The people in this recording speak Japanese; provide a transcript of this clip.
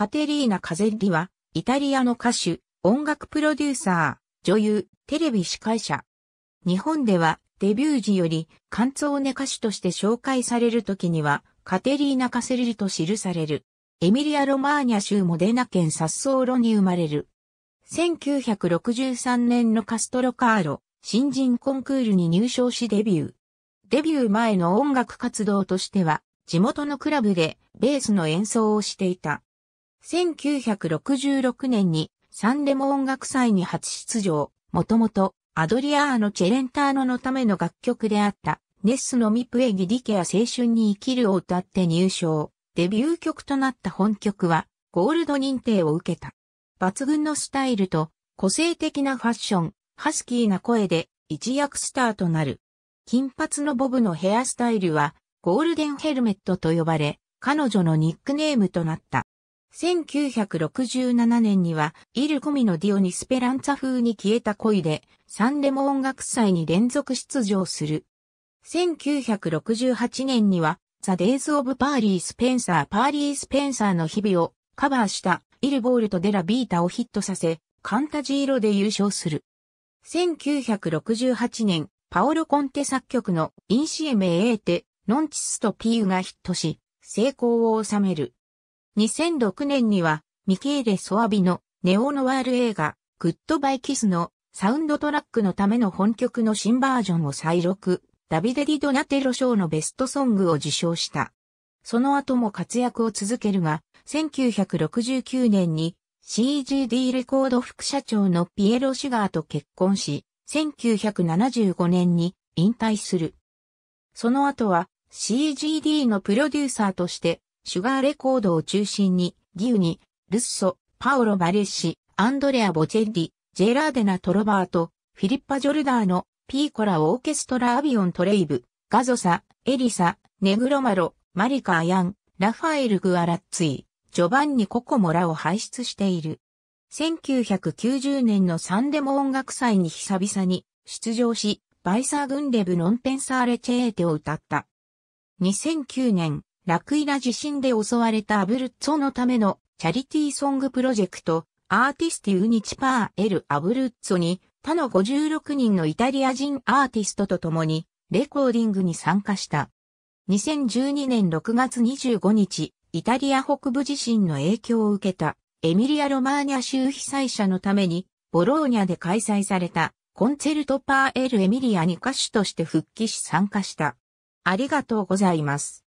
カテリーナ・カゼッリは、イタリアの歌手、音楽プロデューサー、女優、テレビ司会者。日本では、デビュー時より、カンツォーネ歌手として紹介されるときには、カテリーナ・カセリと記される。エミリア・ロマーニャ州モデナ県サッソーロに生まれる。1963年のカストロカーロ、新人コンクールに入賞しデビュー。デビュー前の音楽活動としては、地元のクラブでベースの演奏をしていた。1966年にサンレモ音楽祭に初出場、もともとアドリアーノ・チェレンターノのための楽曲であったネスのミプエギディケア青春に生きるを歌って入賞。デビュー曲となった本曲はゴールド認定を受けた。抜群のスタイルと個性的なファッション、ハスキーな声で一躍スターとなる。金髪のボブのヘアスタイルはゴールデンヘルメットと呼ばれ、彼女のニックネームとなった。1967年には、 Il cammino di ogni speranza 風に消えた恋で、サンレモ音楽祭に連続出場する。1968年には、 The Days of Pearly Spencer・パーリー・スペンサーの日々をカバーした Il volto della vita をヒットさせ、カンタジーロで優勝する。1968年、パオロ・コンテ作曲の Insieme a te non ci sto più がヒットし、成功を収める。2006年には、ミケーレ・ソアビのネオノワール映画、 Goodbye Kiss のサウンドトラックのための本曲の新バージョンを再録、ダビデ・ディ・ドナテロ賞のベストソングを受賞した。その後も活躍を続けるが、1969年に CGD レコード副社長のピエロ・シュガーと結婚し、1975年に引退する。その後は CGD のプロデューサーとしてシュガーレコードを中心に、ギウニ、ルッソ、パオロ・バレッシ、アンドレア・ボチェッリ、ジェラーデナ・トロバート、フィリッパ・ジョルダーノ、ピーコラ・オーケストラ・アビオン・トレイブ、ガゾサ、エリサ、ネグロマロ、マリカ・アヤン、ラファエル・グアラッツィ、ジョバンニ・ココモラを輩出している。1990年のサンデモ音楽祭に久々に出場し、バイサーグンレブ・ノンペンサーレ・チェーテを歌った。2009年、ラクイラ地震で襲われたアブルッツォのためのチャリティーソングプロジェクト、 Artisti uniti per l'Abruzzo に他の56人のイタリア人アーティストと共にレコーディングに参加した。2012年6月25日、イタリア北部地震の影響を受けたエミリア・ロマーニャ州被災者のためにボローニャで開催された Concerto per l'Emilia に歌手として復帰し参加した。ありがとうございます。